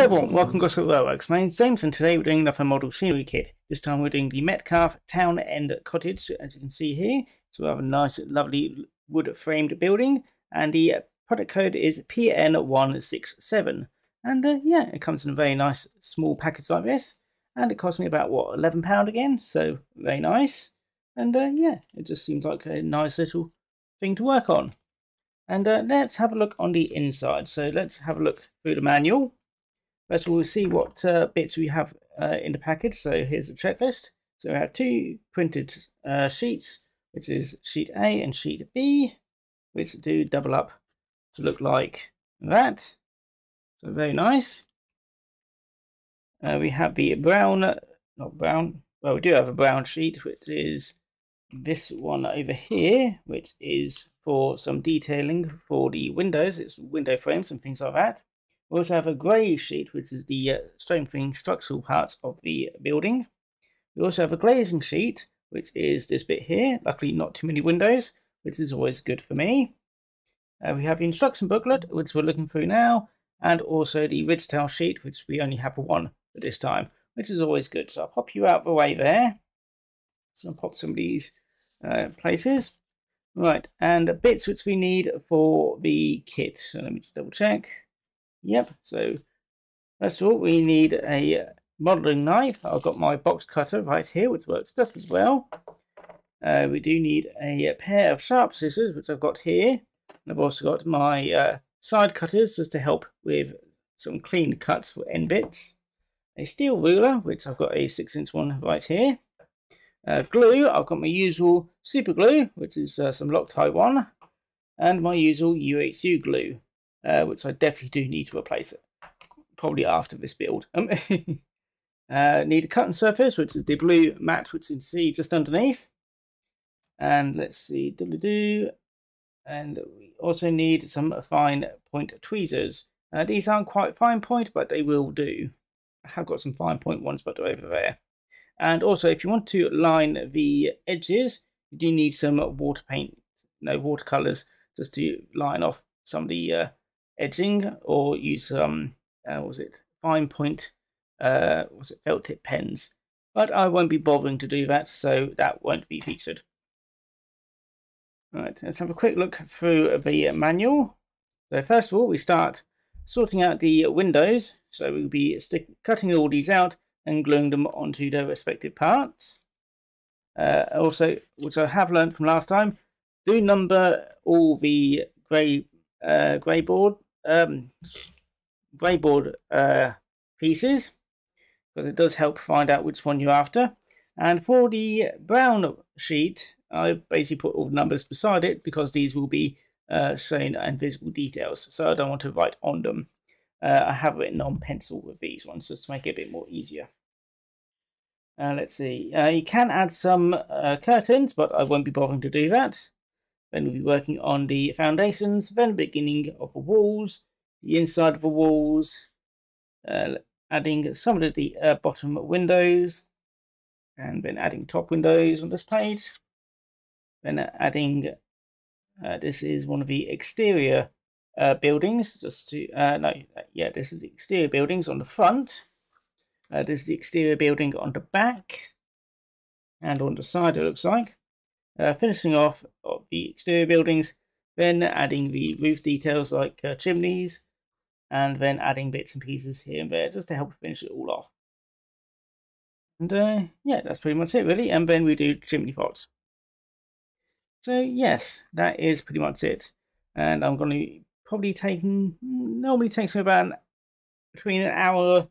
Hello everyone, welcome to Gosport Railworks. My name's James and today we're doing another model scenery kit. This time we're doing the Metcalfe Town End Cottage, as you can see here. It's a rather nice, lovely wood framed building and the product code is PN167. And uh, yeah, it comes in a very nice small package like this. And it cost me about, what, £11 again? So, very nice. And uh, yeah, it just seems like a nice little thing to work on. And uh, let's have a look on the inside. So let's have a look through the manual. First of all, we'll see what uh, bits we have uh, in the package. So here's a checklist. So we have two printed uh, sheets, which is sheet A and sheet B, which do double up to look like that. So very nice. Uh, we have the brown, not brown, well we do have a brown sheet, which is this one over here, which is for some detailing for the windows. It's window frames and things like that. We also have a grey sheet, which is the uh, strengthening structural parts of the building. We also have a glazing sheet, which is this bit here. Luckily, not too many windows, which is always good for me. Uh, we have the instruction booklet, which we're looking through now, and also the ridge tile sheet, which we only have one for this time, which is always good. So I'll pop you out the way there. So I'll pop some of these uh, places. Right, and bits which we need for the kit. So let me just double check. Yep, so that's all we need a modelling knife. I've got my box cutter right here, which works just as well. Uh, we do need a pair of sharp scissors, which I've got here. And I've also got my uh, side cutters just to help with some clean cuts for end bits. A steel ruler, which I've got a 6 inch one right here. Uh, glue, I've got my usual super glue, which is uh, some Loctite one. And my usual UHU glue uh, which I definitely do need to replace it. Probably after this build. Um, uh, need a cutting surface, which is the blue mat, which you can see just underneath. And let's see, do do. And we also need some fine point tweezers. Uh, these aren't quite fine point, but they will do. I have got some fine point ones, but over there. And also, if you want to line the edges, you do need some water paint, no watercolors, just to line off some of the uh, edging or use um uh, was it fine point uh was it felt tip pens. But I won't be bothering to do that so that won't be featured. Right let's have a quick look through the manual. So first of all we start sorting out the windows. So we'll be cutting all these out and gluing them onto their respective parts. Uh, also which I have learned from last time do number all the grey uh, grey board um, greyboard uh, pieces because it does help find out which one you're after. And for the brown sheet, I basically put all the numbers beside it because these will be uh, shown and visible details. So I don't want to write on them. Uh, I have written on pencil with these ones just to make it a bit more easier. Uh, let's see. Uh, you can add some uh, curtains, but I won't be bothering to do that. Then we'll be working on the foundations, then the beginning of the walls, the inside of the walls, uh, adding some of the uh, bottom windows, and then adding top windows on this page. Then adding, uh, this is one of the exterior uh, buildings, just to, uh, no, yeah, this is the exterior buildings on the front. Uh, this is the exterior building on the back and on the side, it looks like. Uh, finishing off of the exterior buildings, then adding the roof details like uh, chimneys, and then adding bits and pieces here and there just to help finish it all off. And uh, yeah, that's pretty much it really, and then we do chimney pots. So yes, that is pretty much it. And I'm going to probably take, normally takes me about between an hour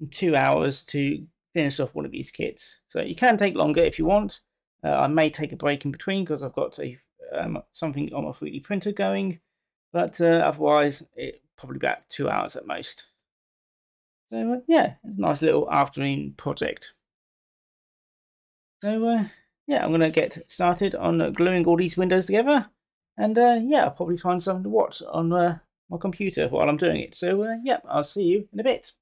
and two hours to finish off one of these kits. So you can take longer if you want, uh, I may take a break in between because I've got a, um, something on my 3D printer going, but uh, otherwise it probably about two hours at most. So uh, yeah, it's a nice little afternoon project. So uh, yeah, I'm going to get started on gluing all these windows together, and uh, yeah, I'll probably find something to watch on uh, my computer while I'm doing it. So yeah, I'll see you in a bit.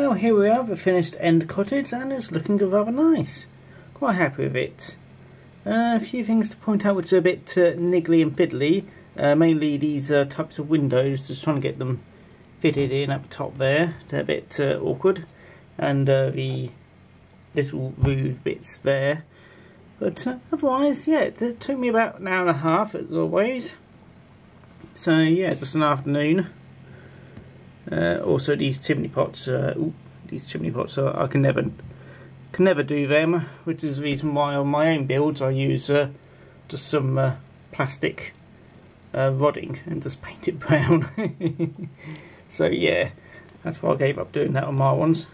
Well, here we are, the finished end cottage, and it's looking rather nice. Quite happy with it. Uh, a few things to point out which are a bit uh, niggly and fiddly. Uh, mainly these uh, types of windows, just trying to get them fitted in up top there. They're a bit uh, awkward. And uh, the little roof bits there. But otherwise, yeah, it took me about an hour and a half as always. So yeah, just an afternoon. Also these chimney pots, ooh, these chimney pots, I can never can never do them, which is the reason why on my own builds I use uh, just some uh, plastic uh, rodding and just paint it brown. so yeah, that's why I gave up doing that on my ones.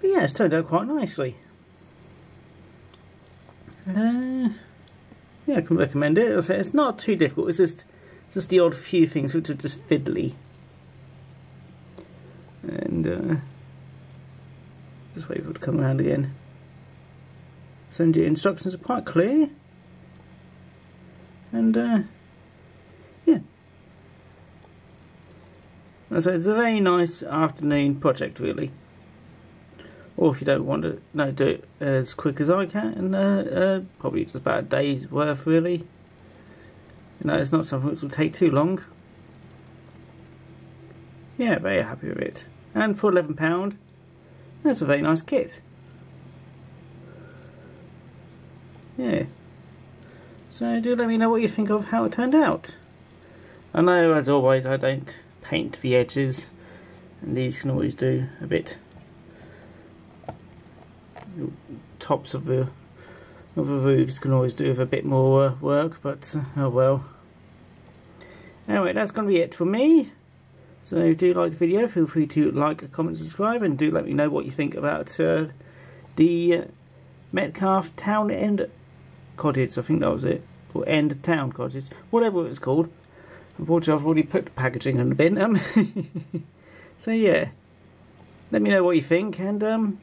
But yeah, it's turned out quite nicely. Uh, yeah, I can recommend it. It's not too difficult. It's just just the odd few things which are just fiddly. And uh, just wait for it to come around again. So the instructions are quite clear. And uh, yeah. So it's a very nice afternoon project really. Or if you don't want to no, do it as quick as I can, and uh, uh, probably just about a day's worth really. Know, it's not something which will take too long. Yeah, very happy with it. And for £11, that's a very nice kit. Yeah. So do let me know what you think of how it turned out. I know, as always, I don't paint the edges, and these can always do a bit. Tops of the of the roofs can always do with a bit more uh, work, but uh, oh well. Anyway, that's going to be it for me. So if you do like the video, feel free to like, comment, subscribe, and do let me know what you think about uh, the Metcalfe Town End Cottage. I think that was it. Or End Town Cottage. Whatever it was called. Unfortunately, I've already put the packaging in the bin. Um, so yeah, let me know what you think. And um,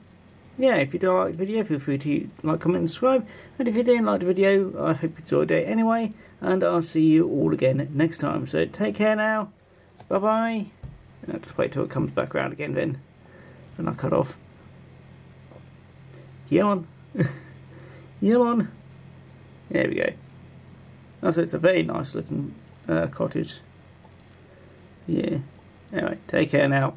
yeah, if you do like the video, feel free to like, comment, and subscribe. And if you didn't like the video, I hope you enjoyed it anyway. And I'll see you all again next time. So take care now. Bye bye. Let's wait till it comes back around again then. And I cut off. Yeah on. yeah on. There we go. Also, it's a very nice looking uh, cottage. Yeah. Anyway, take care now.